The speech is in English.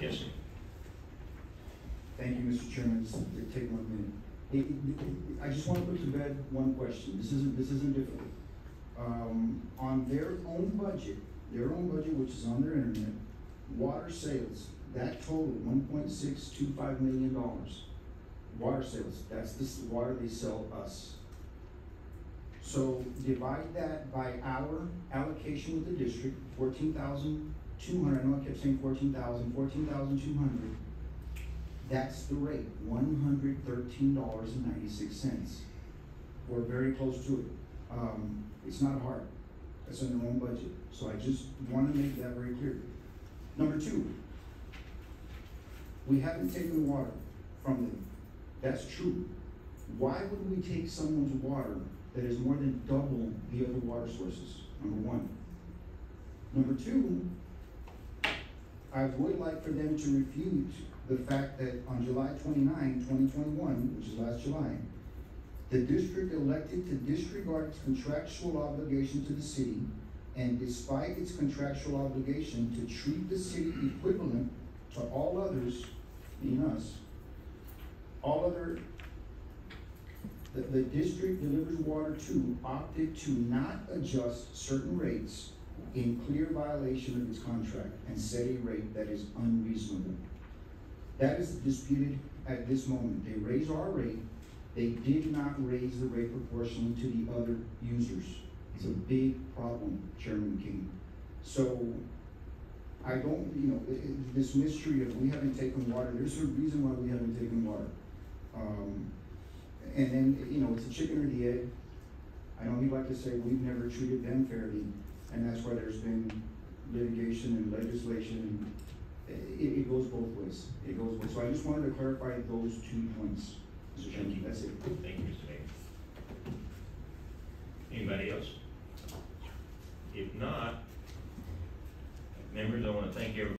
Yes, sir. Thank you, Mr. Chairman, Just take one minute. It- it- it- I just want to put to bed one question, this isn't, this isn't difficult. Um, on their own budget, their own budget, which is on their internet, water sales, that total one point six two five million dollars. Water sales, that's the water they sell us. So divide that by our allocation with the district, fourteen thousand two hundred, I know I kept saying fourteen thousand, fourteen thousand two hundred. That's the rate, one hundred thirteen dollars and ninety-six cents. We're very close to it. Um, it's not hard. It's in their own budget. So I just wanna make that very clear. Number two, we haven't taken water from them. That's true. Why would we take someone's water that is more than double the other water sources? Number one. Number two, I would like for them to refute the fact that on July 29, 2021, which is last July, the district elected to disregard its contractual obligation to the city, and despite its contractual obligation to treat the city equivalent to all others, meaning us, all other, the, the district delivers water to opted to not adjust certain rates in clear violation of its contract and set a rate that is unreasonable. That is disputed at this moment. They raise our rate, they did not raise the rate proportionally to the other users. It's a big problem, Chairman King. So, I don't, you know, this mystery of we haven't taken water, there's a reason why we haven't taken water. Um, and then, you know, it's a chicken or the egg. I know he'd like to say we've never treated them fairly, and that's why there's been litigation and legislation, and it, it goes both ways. It goes both, so I just wanted to clarify those two points, Mr. Chairman, that's it. Thank you, Mr. Mayor. Anybody else? If not, members, I wanna thank everybody